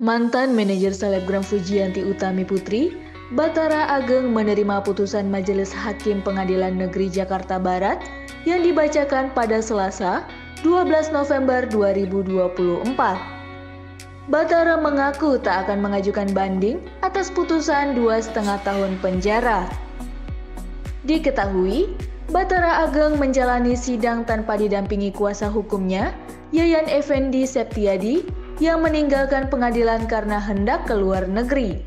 Mantan manajer selebgram Fujianti Utami Putri, Batara Ageng menerima putusan Majelis Hakim Pengadilan Negeri Jakarta Barat yang dibacakan pada Selasa, 12 November 2024. Batara mengaku tak akan mengajukan banding atas putusan dua setengah tahun penjara. Diketahui, Batara Ageng menjalani sidang tanpa didampingi kuasa hukumnya, Yayan Effendi Septiadi, yang meninggalkan pengadilan karena hendak keluar negeri.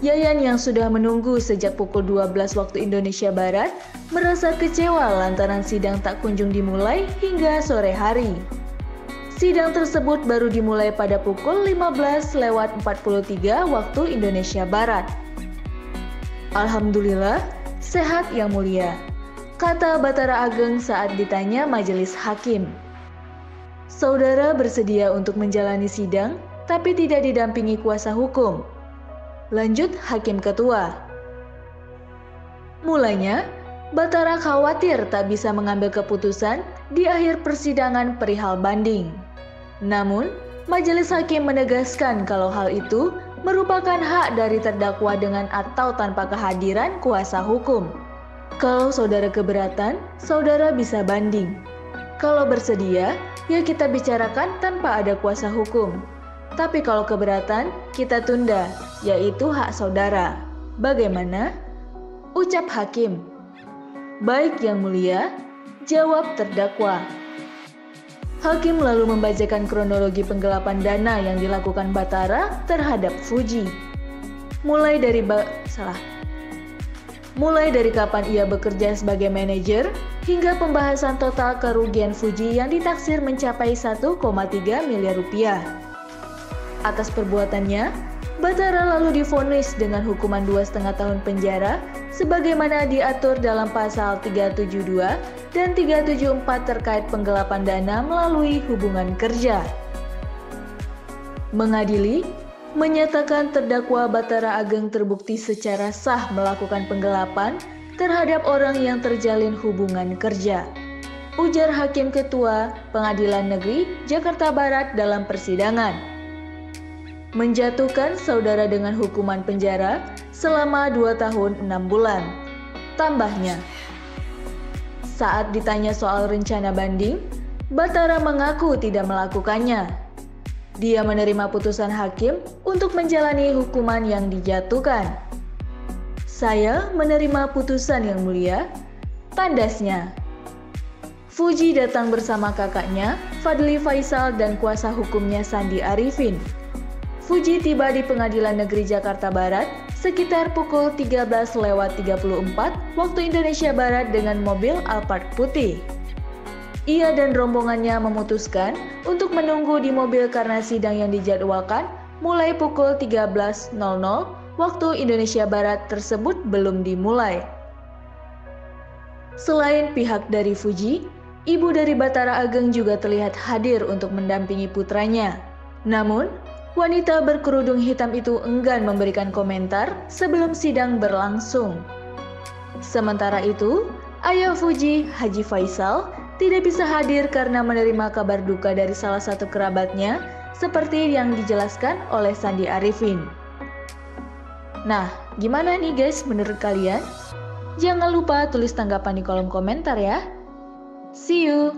Yayan yang sudah menunggu sejak pukul 12 waktu Indonesia Barat merasa kecewa lantaran sidang tak kunjung dimulai hingga sore hari. Sidang tersebut baru dimulai pada pukul 15 lewat 43 waktu Indonesia Barat. Alhamdulillah, Sehat yang mulia, kata Batara Ageng saat ditanya majelis hakim. Saudara bersedia untuk menjalani sidang, tapi tidak didampingi kuasa hukum. Lanjut Hakim Ketua. Mulanya, Batara khawatir tak bisa mengambil keputusan di akhir persidangan perihal banding. Namun, majelis hakim menegaskan kalau hal itu merupakan hak dari terdakwa dengan atau tanpa kehadiran kuasa hukum. Kalau saudara keberatan, saudara bisa banding. Kalau bersedia, ya kita bicarakan tanpa ada kuasa hukum. Tapi kalau keberatan, kita tunda, yaitu hak saudara. Bagaimana? Ucap hakim. Baik yang mulia, jawab terdakwa. Hakim lalu membacakan kronologi penggelapan dana yang dilakukan Batara terhadap Fuji. Mulai dari ba salah. Mulai dari kapan ia bekerja sebagai manajer hingga pembahasan total kerugian Fuji yang ditaksir mencapai 1,3 miliar rupiah. Atas perbuatannya, Batara lalu difonis dengan hukuman dua setengah tahun penjara sebagaimana diatur dalam pasal 372 dan 374 terkait penggelapan dana melalui hubungan kerja. Mengadili, menyatakan terdakwa Batara Ageng terbukti secara sah melakukan penggelapan terhadap orang yang terjalin hubungan kerja. Ujar Hakim Ketua Pengadilan Negeri Jakarta Barat dalam persidangan menjatuhkan saudara dengan hukuman penjara selama 2 tahun 6 bulan. Tambahnya, saat ditanya soal rencana banding, Batara mengaku tidak melakukannya. Dia menerima putusan hakim untuk menjalani hukuman yang dijatuhkan. Saya menerima putusan yang mulia, tandasnya. Fuji datang bersama kakaknya, Fadli Faisal dan kuasa hukumnya Sandi Arifin. Fuji tiba di Pengadilan Negeri Jakarta Barat sekitar pukul 13 lewat 34 waktu Indonesia Barat dengan mobil Alphard putih. Ia dan rombongannya memutuskan untuk menunggu di mobil karena sidang yang dijadwalkan mulai pukul 13.00 waktu Indonesia Barat tersebut belum dimulai. Selain pihak dari Fuji, ibu dari Batara Ageng juga terlihat hadir untuk mendampingi putranya. Namun, Wanita berkerudung hitam itu enggan memberikan komentar sebelum sidang berlangsung. Sementara itu, ayah Fuji, Haji Faisal, tidak bisa hadir karena menerima kabar duka dari salah satu kerabatnya, seperti yang dijelaskan oleh Sandi Arifin. Nah, gimana nih guys menurut kalian? Jangan lupa tulis tanggapan di kolom komentar ya. See you!